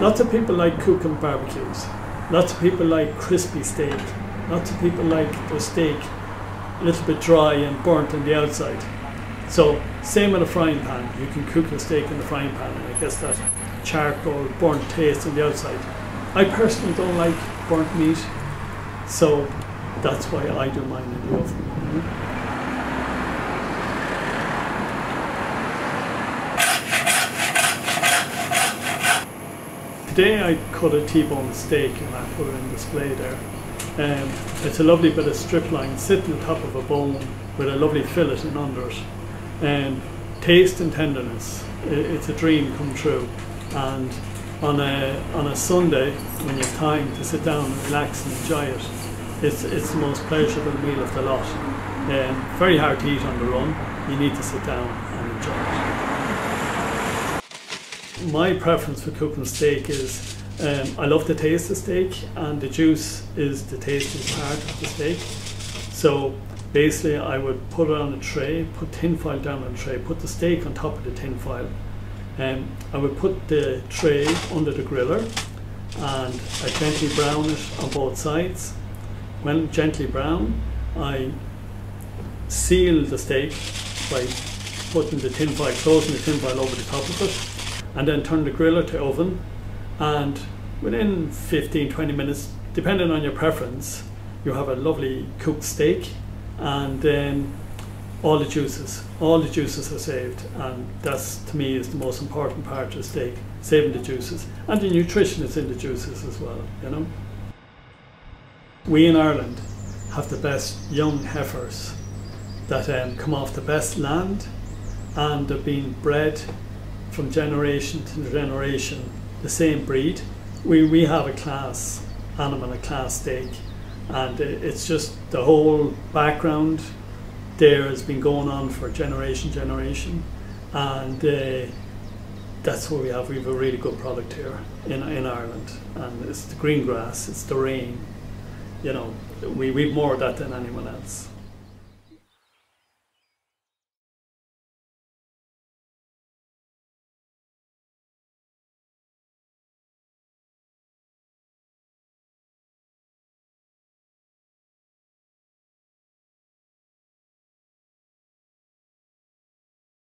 Lots of people like cooking barbecues. Lots of people like crispy steak. Lots of people like their steak a little bit dry and burnt on the outside. So same in a frying pan. You can cook your steak in the frying pan and it gets that charcoal burnt taste on the outside. I personally don't like burnt meat, so that's why I do mine in the oven. Mm-hmm. Today I cut a T-bone steak and I put it in display there. Um, it's a lovely bit of striploin sitting on top of a bone with a lovely fillet in under it. Um, taste and tenderness, it's a dream come true. And on a, on a Sunday, when you have time to sit down and relax and enjoy it, it's, it's the most pleasurable meal of the lot. Um, very hard to eat on the run, you need to sit down and enjoy it my preference for cooking steak is um, I love the taste of steak, and the juice is the tasty part of the steak. So basically, I would put it on a tray, put tin foil down on a tray, put the steak on top of the tin foil. Um, I would put the tray under the griller, and I gently brown it on both sides. When gently brown, I seal the steak by putting the tin foil, closing the tin foil over the top of it and then turn the griller to oven. And within 15 20 minutes depending on your preference you have a lovely cooked steak and then all the juices. All the juices are saved and that's to me is the most important part of steak saving the juices. And the nutrition is in the juices as well you know? We in Ireland have the best young heifers that um, come off the best land and they're being bred from generation to generation the same breed. We, we have a class animal, a class steak, and it's just the whole background there has been going on for generation, generation, and uh, that's what we have. We have a really good product here in, in Ireland, and it's the green grass, it's the rain. You know, we we've more of that than anyone else.